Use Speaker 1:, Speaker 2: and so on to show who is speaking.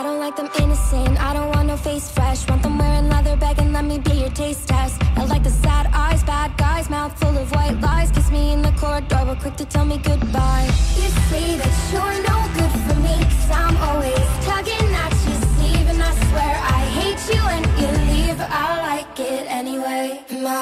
Speaker 1: I don't like them innocent, I don't want no face fresh. Want them wearing leather bag and let me be your taste test. I like the sad eyes, bad guys, mouth full of white lies. Kiss me in the corridor, but quick to tell me goodbye. You say that you're no good for me Cause I'm always tugging at your sleeve And I swear I hate you and you leave. I like it anyway. My